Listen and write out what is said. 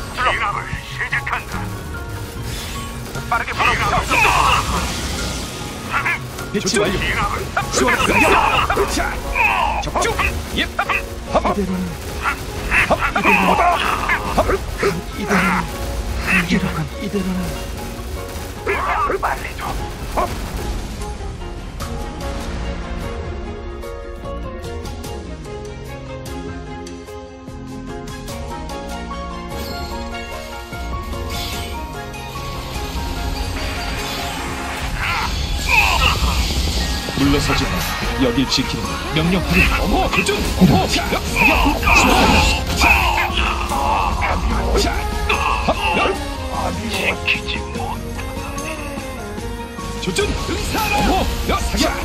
시작. 불러. 을 시작한다. 빠르게 불러. 빛이 음! 완료. 지원 공격. 접촉. 예. 이대로는 이대로는 이대로는 이대로는 물러서지 마. 여길 지키는 명령 확인. 어머, 교전. 어머, 지키지 못. 조준, 응사라. 어머, 합,